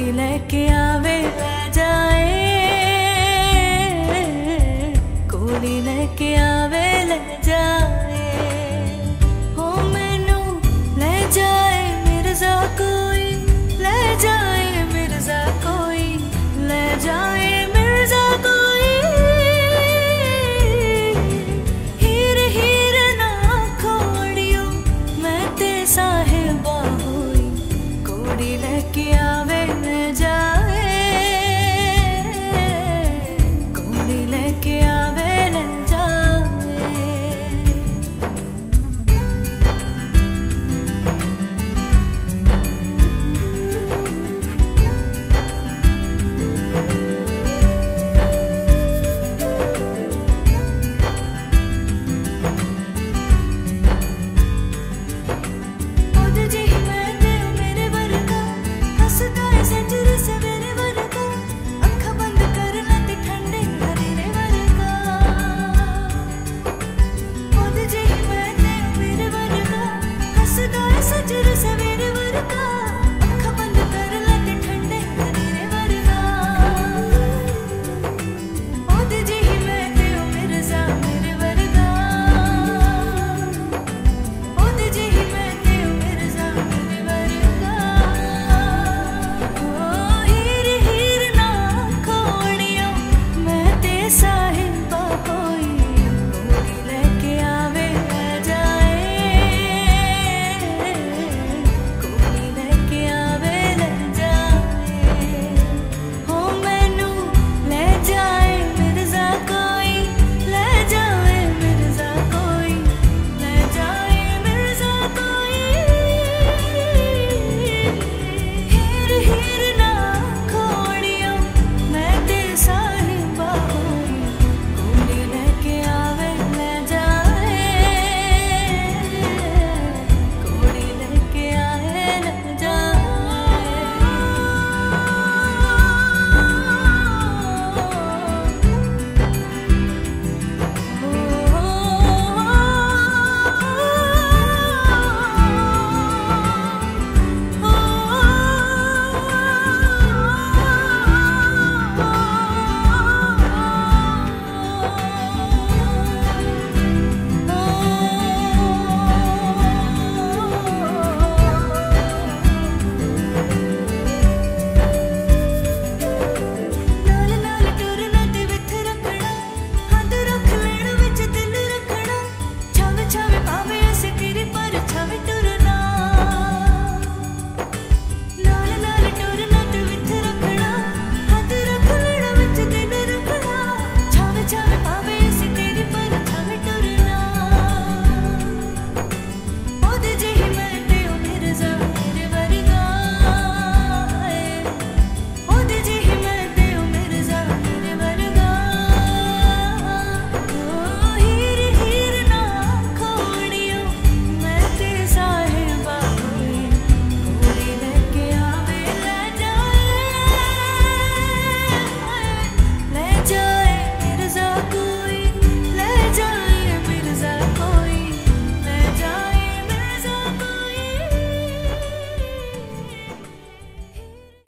कोई लेके आवे ले जाए। कोई लेके आवे ले ਲੈ ਕੇ ਆਵੇ